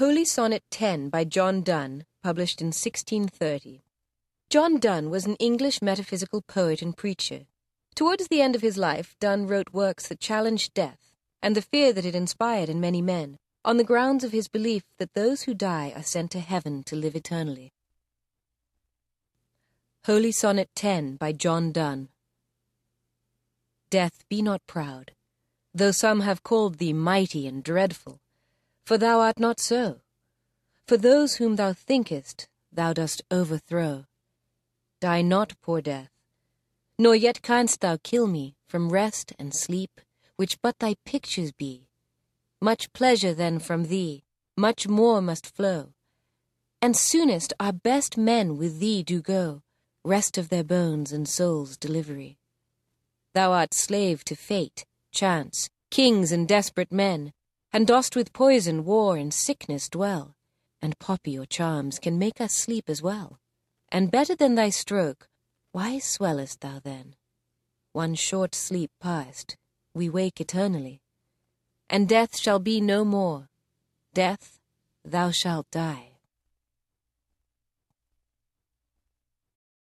Holy Sonnet 10 by John Donne, published in 1630. John Donne was an English metaphysical poet and preacher. Towards the end of his life, Donne wrote works that challenged death and the fear that it inspired in many men, on the grounds of his belief that those who die are sent to heaven to live eternally. Holy Sonnet 10 by John Donne. Death, be not proud, though some have called thee mighty and dreadful, for thou art not so. For those whom thou thinkest, thou dost overthrow. Die not, poor death, nor yet canst thou kill me from rest and sleep, which but thy pictures be. Much pleasure then from thee, much more must flow. And soonest our best men with thee do go, rest of their bones and souls' delivery. Thou art slave to fate, chance, kings and desperate men, and dost with poison, war, and sickness dwell, and poppy or charms can make us sleep as well. And better than thy stroke, why swellest thou then? One short sleep past, we wake eternally, and death shall be no more. Death, thou shalt die.